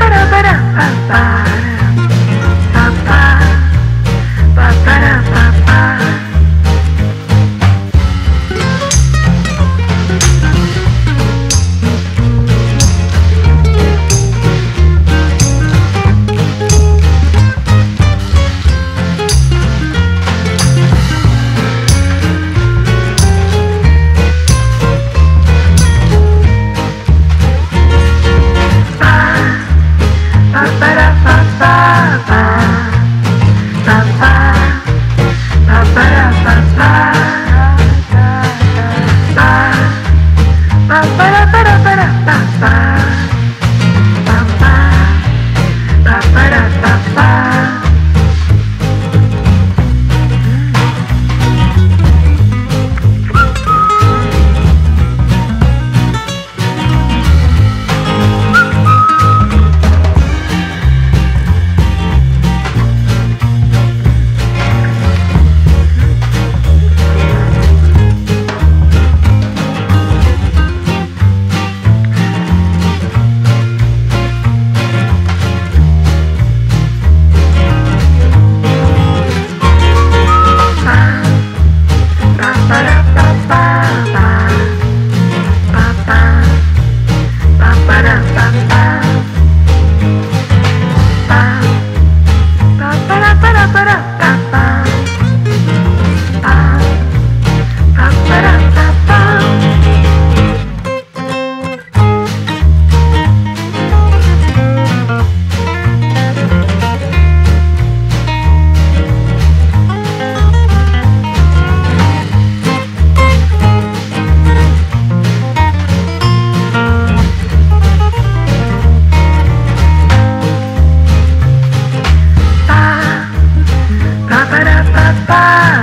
papá, papá, papá, papá. Ah!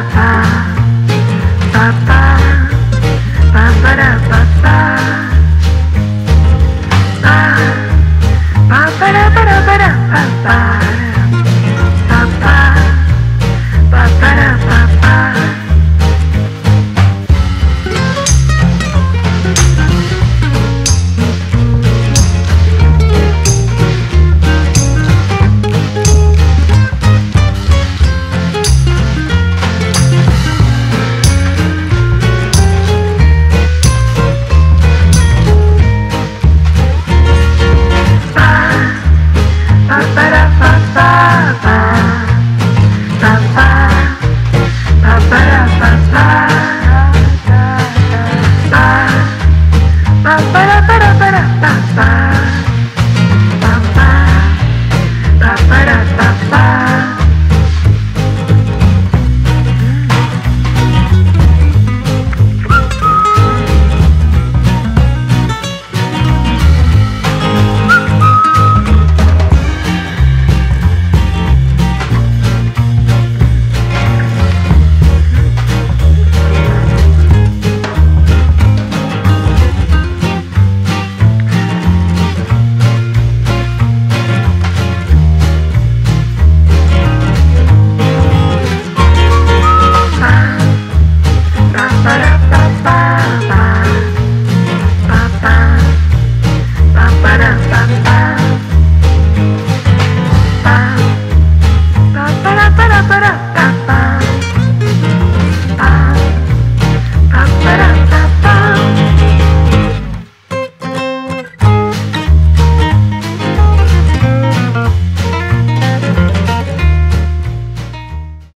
para, para.